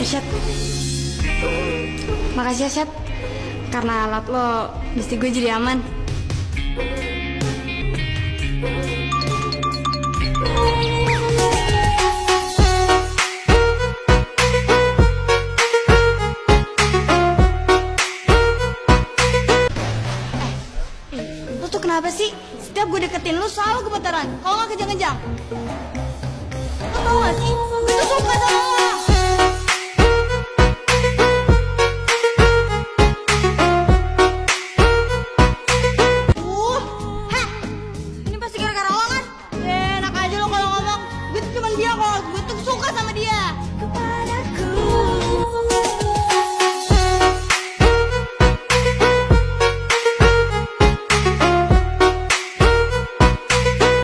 Syed. Makasih ya, Syed. Karena alat lo, mesti gue jadi aman. Lu tuh kenapa sih? Setiap gue deketin lu selalu gemetaran. Kalau nggak kejang-kejang. but with